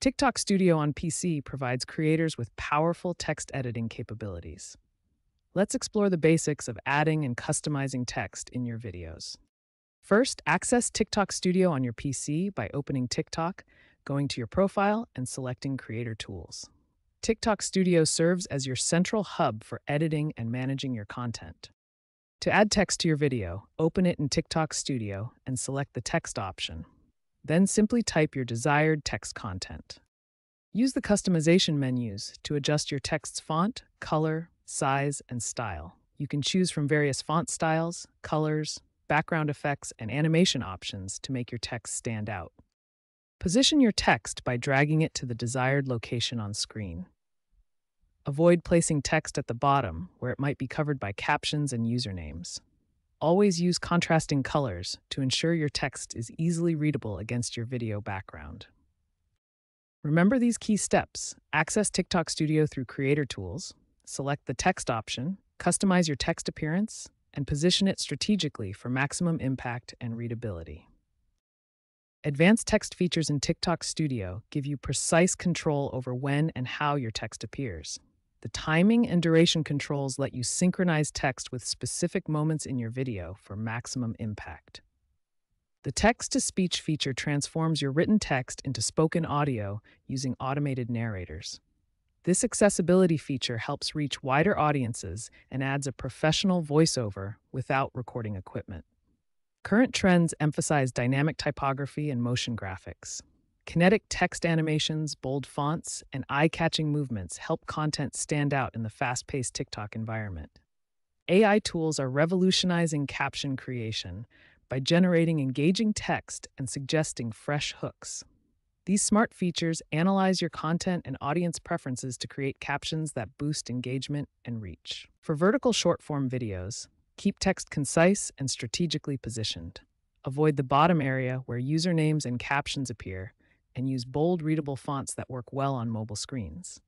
TikTok Studio on PC provides creators with powerful text editing capabilities. Let's explore the basics of adding and customizing text in your videos. First, access TikTok Studio on your PC by opening TikTok, going to your profile, and selecting Creator Tools. TikTok Studio serves as your central hub for editing and managing your content. To add text to your video, open it in TikTok Studio and select the text option. Then simply type your desired text content. Use the customization menus to adjust your text's font, color, size, and style. You can choose from various font styles, colors, background effects, and animation options to make your text stand out. Position your text by dragging it to the desired location on screen. Avoid placing text at the bottom, where it might be covered by captions and usernames. Always use contrasting colors to ensure your text is easily readable against your video background. Remember these key steps. Access TikTok Studio through Creator Tools, select the text option, customize your text appearance, and position it strategically for maximum impact and readability. Advanced text features in TikTok Studio give you precise control over when and how your text appears. The timing and duration controls let you synchronize text with specific moments in your video for maximum impact. The text to speech feature transforms your written text into spoken audio using automated narrators. This accessibility feature helps reach wider audiences and adds a professional voiceover without recording equipment. Current trends emphasize dynamic typography and motion graphics. Kinetic text animations, bold fonts, and eye catching movements help content stand out in the fast paced TikTok environment. AI tools are revolutionizing caption creation by generating engaging text and suggesting fresh hooks. These smart features analyze your content and audience preferences to create captions that boost engagement and reach. For vertical short form videos, keep text concise and strategically positioned. Avoid the bottom area where usernames and captions appear and use bold, readable fonts that work well on mobile screens.